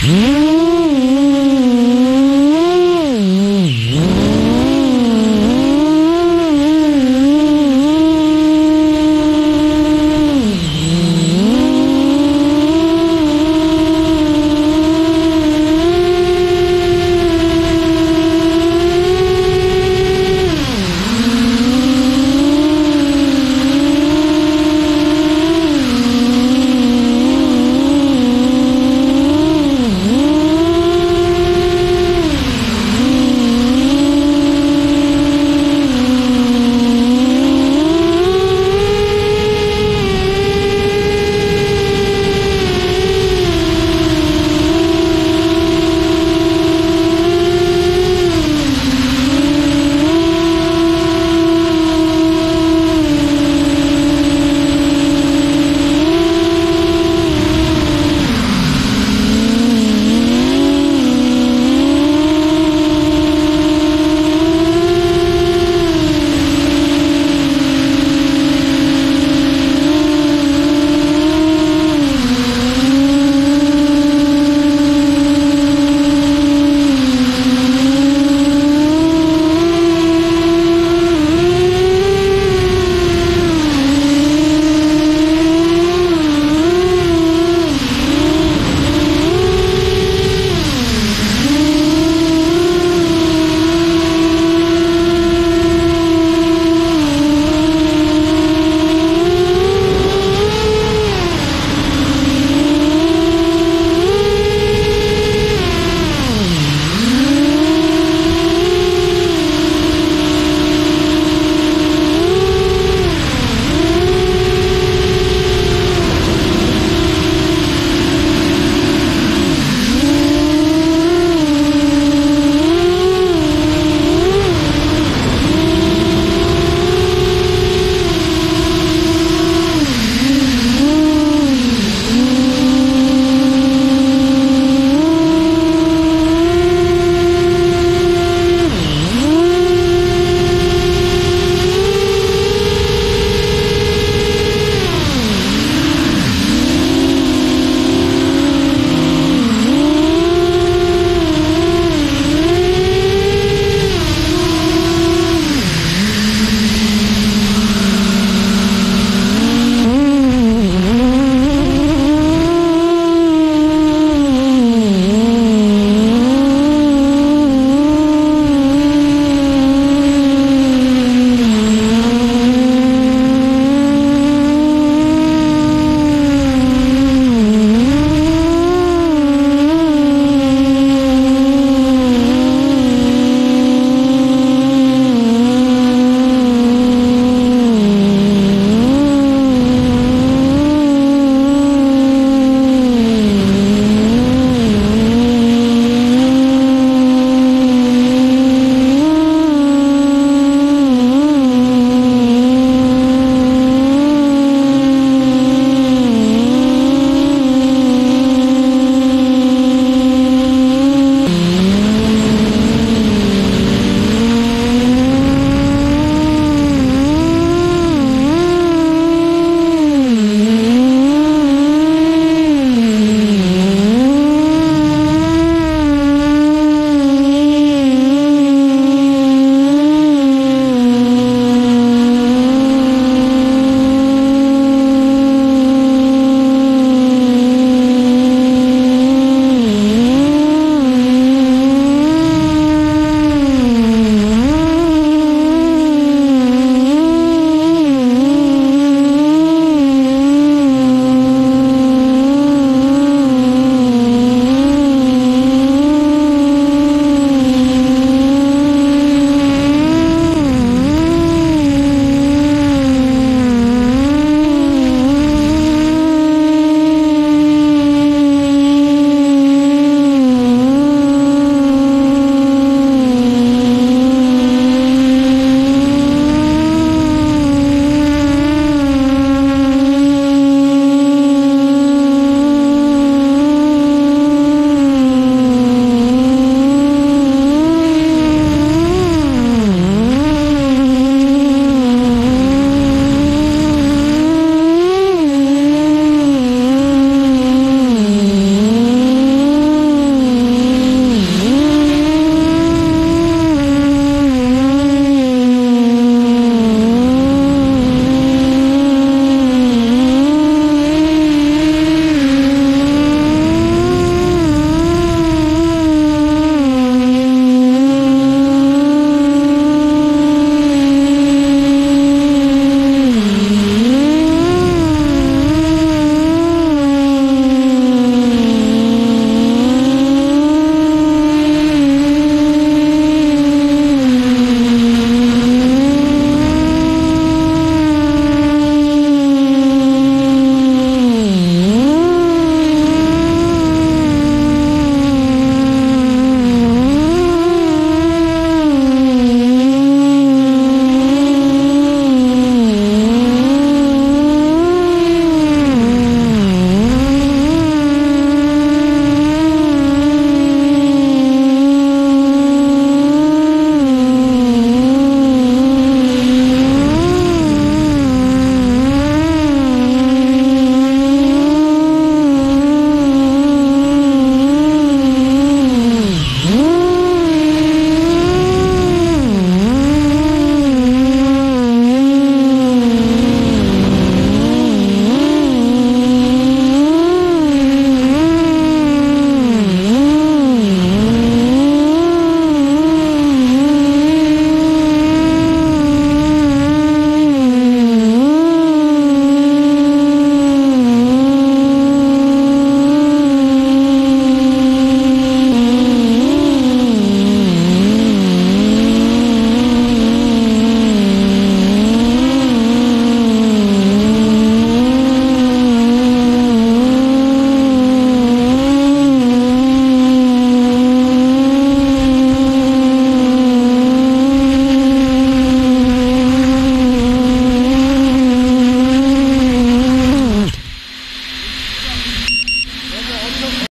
Mm.